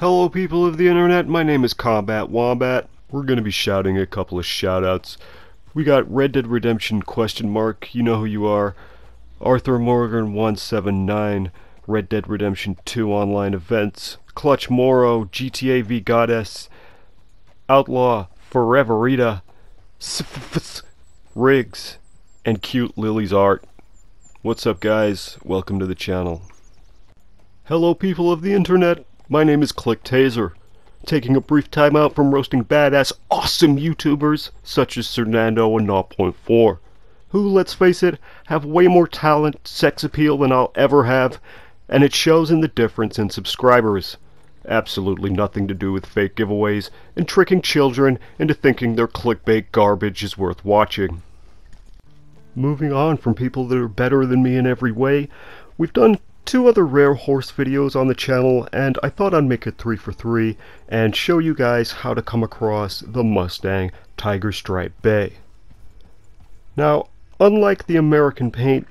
Hello people of the internet, my name is Combat Wombat. We're gonna be shouting a couple of shoutouts. We got Red Dead Redemption question mark, you know who you are. Arthur Morgan 179, Red Dead Redemption 2 online events. Clutch Mauro, GTA V Goddess, Outlaw, Foreverita, Riggs, and Cute Lilies Art. What's up guys? Welcome to the channel. Hello people of the internet, my name is ClickedTazer. Taking a brief time out from roasting badass awesome YouTubers such as Cernando and 0.4, who, let's face it, have way more talent, sex appeal than I'll ever have, and it shows in the difference in subscribers. Absolutely nothing to do with fake giveaways and tricking children into thinking their clickbait garbage is worth watching. Moving on from people that are better than me in every way, we've done two other rare horse videos on the channel and I thought I'd make it three for three and show you guys how to come across the Mustang Tiger Stripe Bay. Now, unlike the American paint,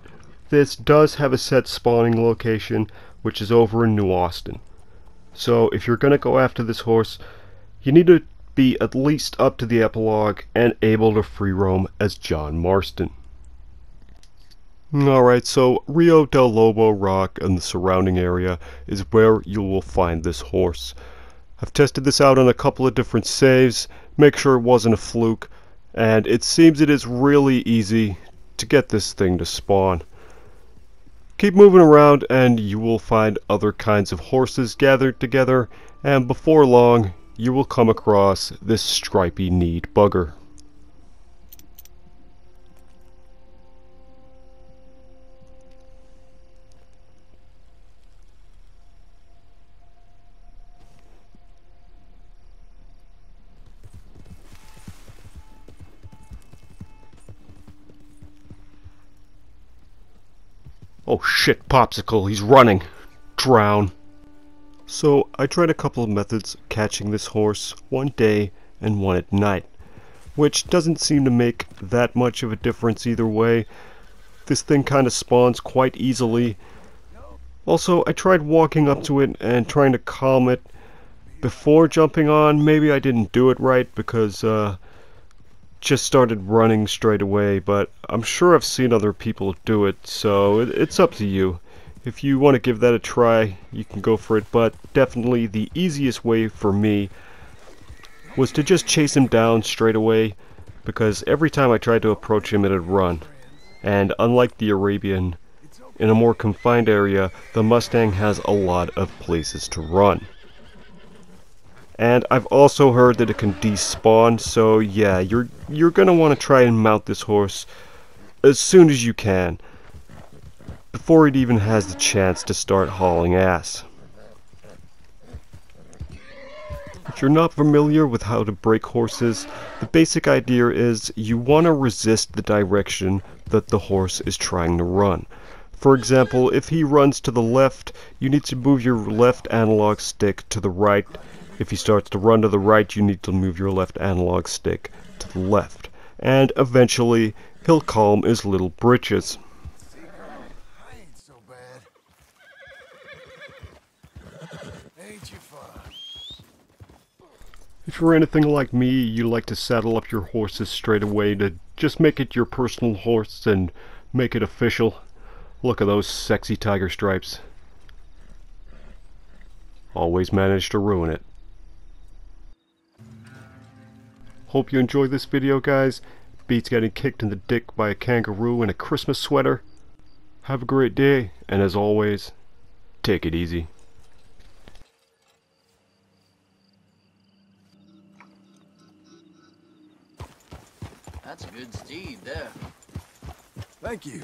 this does have a set spawning location which is over in New Austin. So if you're to go after this horse, you need to be at least up to the epilogue and able to free roam as John Marston. Alright, so Rio del Lobo Rock and the surrounding area is where you will find this horse. I've tested this out on a couple of different saves, make sure it wasn't a fluke, and it seems it is really easy to get this thing to spawn. Keep moving around and you will find other kinds of horses gathered together, and before long you will come across this stripy kneed bugger. Oh shit, Popsicle, he's running. Drown. So, I tried a couple of methods of catching this horse, one day and one at night. Which doesn't seem to make that much of a difference either way. This thing kinda spawns quite easily. Also, I tried walking up to it and trying to calm it before jumping on. Maybe I didn't do it right because, uh, just started running straight away, but I'm sure I've seen other people do it, so it, it's up to you. If you want to give that a try, you can go for it, but definitely the easiest way for me was to just chase him down straight away, because every time I tried to approach him it had run. And unlike the Arabian, in a more confined area, the Mustang has a lot of places to run. And I've also heard that it can despawn, so yeah, you're you're gonna want to try and mount this horse as soon as you can, before it even has the chance to start hauling ass. If you're not familiar with how to break horses, the basic idea is you want to resist the direction that the horse is trying to run. For example, if he runs to the left, you need to move your left analog stick to the right if he starts to run to the right, you need to move your left analog stick to the left. And eventually, he'll calm his little britches. If you're anything like me, you like to saddle up your horses straight away to just make it your personal horse and make it official. Look at those sexy tiger stripes. Always manage to ruin it. Hope you enjoyed this video guys. Beats getting kicked in the dick by a kangaroo in a Christmas sweater. Have a great day, and as always, take it easy. That's a good steed there. Thank you.